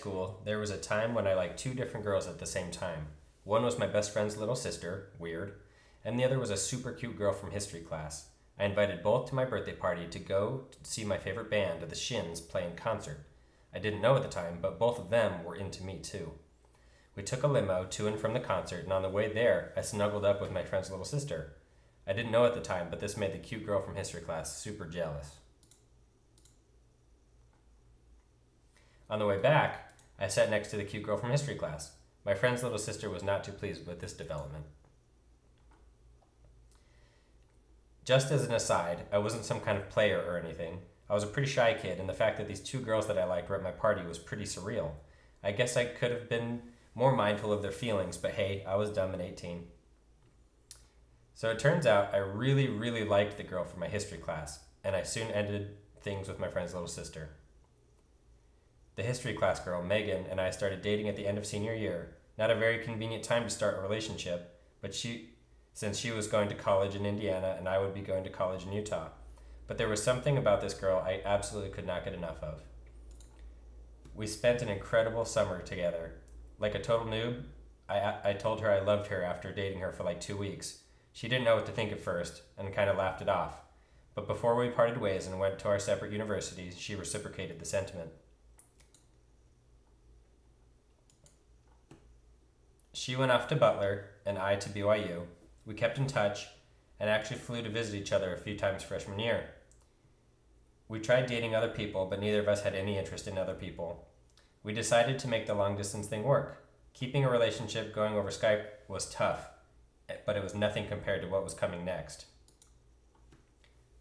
school, there was a time when I liked two different girls at the same time. One was my best friend's little sister, weird, and the other was a super cute girl from history class. I invited both to my birthday party to go to see my favorite band, the Shins, play in concert. I didn't know at the time, but both of them were into me too. We took a limo to and from the concert, and on the way there, I snuggled up with my friend's little sister. I didn't know at the time, but this made the cute girl from history class super jealous. On the way back, I sat next to the cute girl from history class. My friend's little sister was not too pleased with this development. Just as an aside, I wasn't some kind of player or anything. I was a pretty shy kid, and the fact that these two girls that I liked were at my party was pretty surreal. I guess I could have been more mindful of their feelings, but hey, I was dumb at 18. So it turns out I really, really liked the girl from my history class, and I soon ended things with my friend's little sister. The history class girl, Megan, and I started dating at the end of senior year. Not a very convenient time to start a relationship, but she since she was going to college in Indiana and I would be going to college in Utah. But there was something about this girl I absolutely could not get enough of. We spent an incredible summer together. Like a total noob, I, I told her I loved her after dating her for like two weeks. She didn't know what to think at first and kind of laughed it off. But before we parted ways and went to our separate universities, she reciprocated the sentiment. She went off to Butler and I to BYU. We kept in touch and actually flew to visit each other a few times freshman year. We tried dating other people, but neither of us had any interest in other people. We decided to make the long distance thing work. Keeping a relationship going over Skype was tough, eh, but it was nothing compared to what was coming next.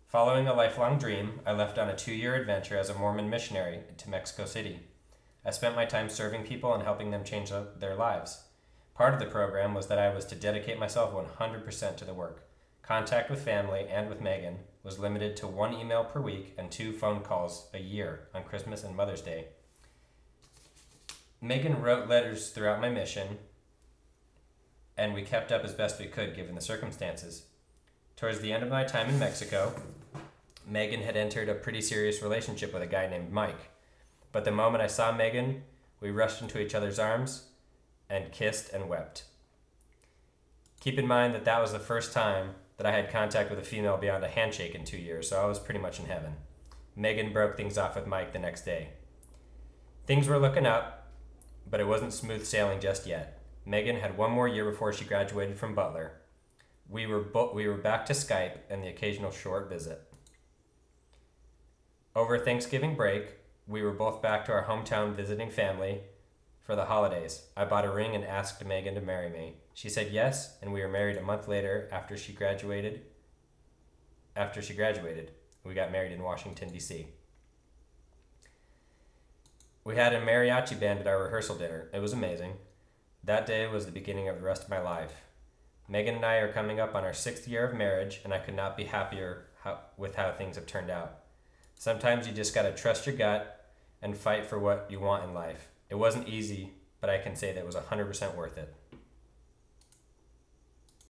Following a lifelong dream, I left on a two year adventure as a Mormon missionary to Mexico City. I spent my time serving people and helping them change their lives. Part of the program was that I was to dedicate myself 100% to the work. Contact with family and with Megan was limited to one email per week and two phone calls a year on Christmas and Mother's Day. Megan wrote letters throughout my mission, and we kept up as best we could given the circumstances. Towards the end of my time in Mexico, Megan had entered a pretty serious relationship with a guy named Mike. But the moment I saw Megan, we rushed into each other's arms and kissed and wept. Keep in mind that that was the first time that I had contact with a female beyond a handshake in two years, so I was pretty much in heaven. Megan broke things off with Mike the next day. Things were looking up, but it wasn't smooth sailing just yet. Megan had one more year before she graduated from Butler. We were, bo- we were back to Skype and the occasional short visit. Over Thanksgiving break, we were both back to our hometown visiting family for the holidays. I bought a ring and asked Megan to marry me. She said yes, and we were married a month later after she graduated. After she graduated, we got married in Washington, D.C. We had a mariachi band at our rehearsal dinner. It was amazing. That day was the beginning of the rest of my life. Megan and I are coming up on our sixth year of marriage, and I could not be happier how, with how things have turned out. Sometimes you just gotta trust your gut and fight for what you want in life. It wasn't easy, but I can say that it was 100% worth it.